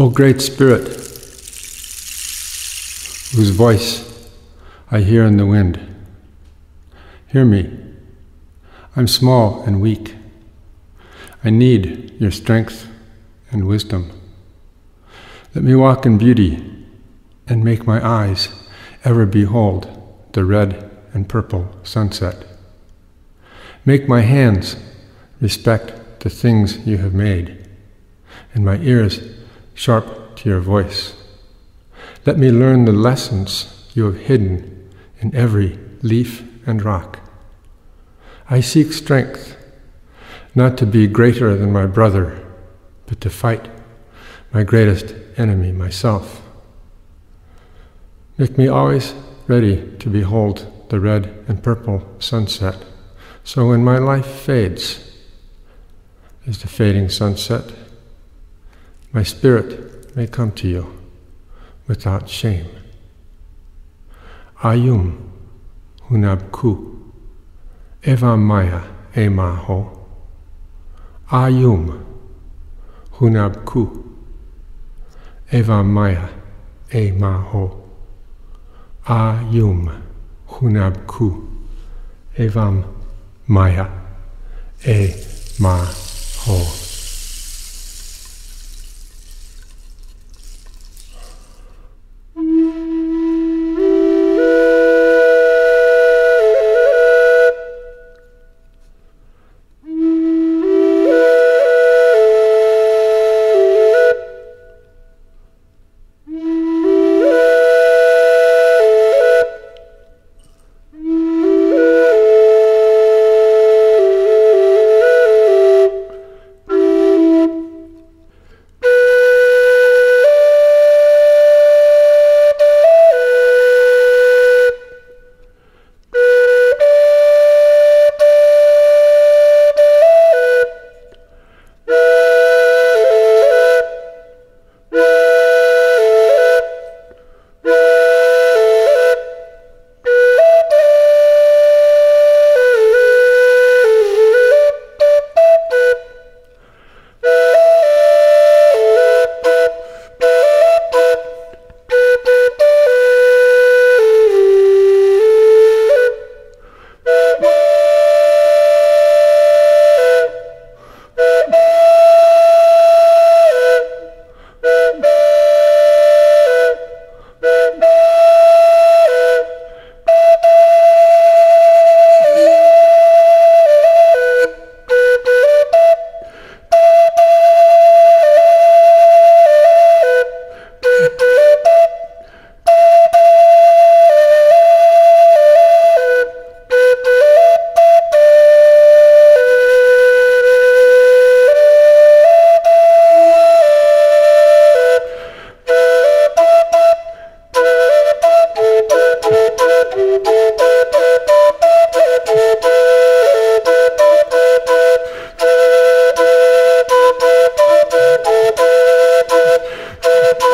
O Great Spirit, whose voice I hear in the wind, hear me. I'm small and weak. I need your strength and wisdom. Let me walk in beauty and make my eyes ever behold the red and purple sunset. Make my hands respect the things you have made, and my ears sharp to your voice. Let me learn the lessons you have hidden in every leaf and rock. I seek strength, not to be greater than my brother, but to fight my greatest enemy, myself. Make me always ready to behold the red and purple sunset, so when my life fades, as the fading sunset, my spirit may come to you without shame. Ayum Hunab Ku eva maya emaho. Ayum Hunab Ku eva maya emaho. Ayum Hunab Ku evam maya e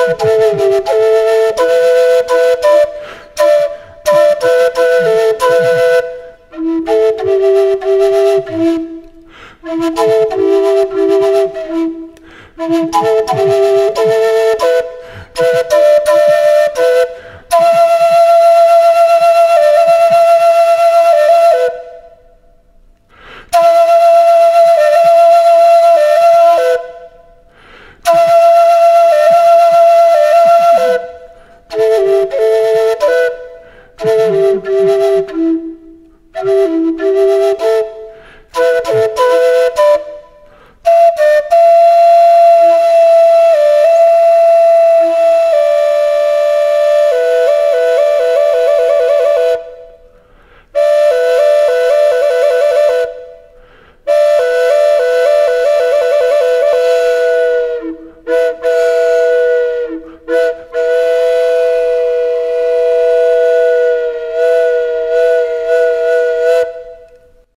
Thank you.